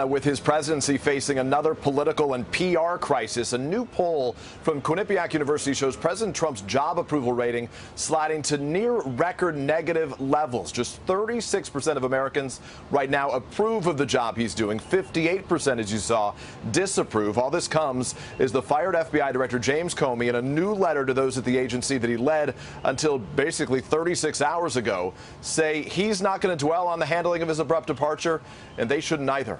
Uh, with his presidency facing another political and PR crisis, a new poll from Quinnipiac University shows President Trump's job approval rating sliding to near record negative levels. Just 36% of Americans right now approve of the job he's doing. 58%, as you saw, disapprove. All this comes is the fired FBI Director James Comey in a new letter to those at the agency that he led until basically 36 hours ago say he's not going to dwell on the handling of his abrupt departure, and they shouldn't either.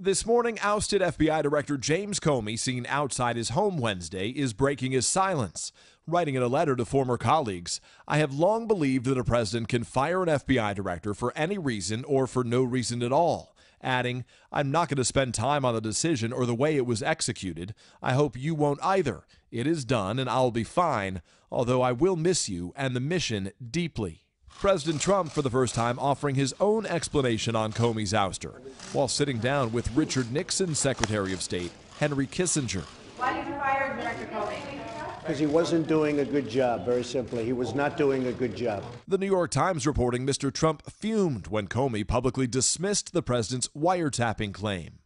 This morning, ousted FBI Director James Comey, seen outside his home Wednesday, is breaking his silence. Writing in a letter to former colleagues, I have long believed that a president can fire an FBI director for any reason or for no reason at all. Adding, I'm not going to spend time on the decision or the way it was executed. I hope you won't either. It is done and I'll be fine, although I will miss you and the mission deeply. President Trump, for the first time, offering his own explanation on Comey's ouster while sitting down with Richard Nixon's Secretary of State, Henry Kissinger. Why did you fire Director Comey? Because he wasn't doing a good job, very simply. He was not doing a good job. The New York Times reporting Mr. Trump fumed when Comey publicly dismissed the president's wiretapping claim.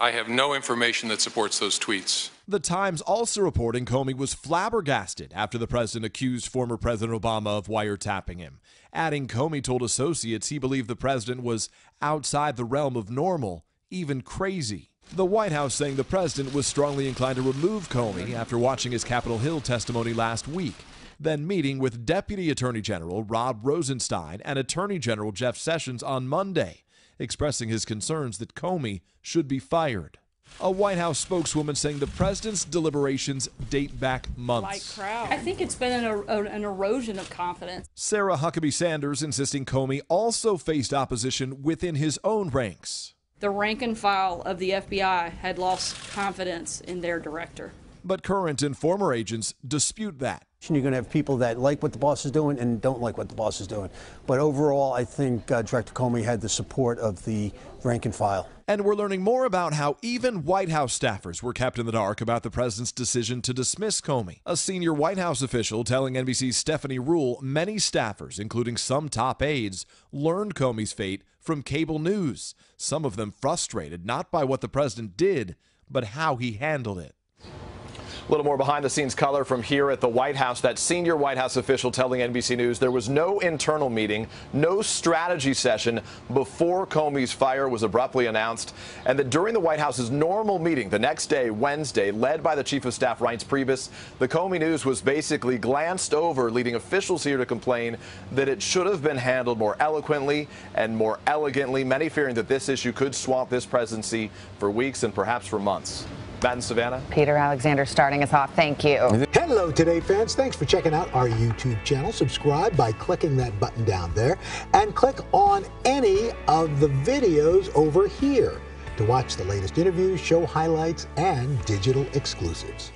I have no information that supports those tweets. The Times also reporting Comey was flabbergasted after the president accused former President Obama of wiretapping him, adding Comey told associates he believed the president was outside the realm of normal, even crazy. The White House saying the president was strongly inclined to remove Comey after watching his Capitol Hill testimony last week, then meeting with Deputy Attorney General Rod Rosenstein and Attorney General Jeff Sessions on Monday expressing his concerns that Comey should be fired. A White House spokeswoman saying the president's deliberations date back months. I think it's been er, an, an, erosion of confidence. Sarah Huckabee Sanders insisting Comey also faced opposition within his own ranks. The rank and file of the FBI had lost confidence in their director. But current and former agents dispute that. You're going to have people that like what the boss is doing and don't like what the boss is doing. But overall, I think uh, Director Comey had the support of the rank and file. And we're learning more about how even White House staffers were kept in the dark about the president's decision to dismiss Comey. A senior White House official telling NBC's Stephanie Ruhle many staffers, including some top aides, learned Comey's fate from cable news, some of them frustrated not by what the president did, but how he handled it. A little more behind the scenes color from here at the White House. That senior White House official telling NBC News there was no internal meeting, no strategy session before Comey's fire was abruptly announced, and that during the White House's normal meeting the next day, Wednesday, led by the Chief of Staff Reince Priebus, the Comey news was basically glanced over, leading officials here to complain that it should have been handled more eloquently and more elegantly, many fearing that this issue could swamp this presidency for weeks and perhaps for months. Matt and Savannah. Peter Alexander starting us off. Thank you. Hello, Today fans. Thanks for checking out our YouTube channel. Subscribe by clicking that button down there and click on any of the videos over here to watch the latest interviews, show highlights, and digital exclusives.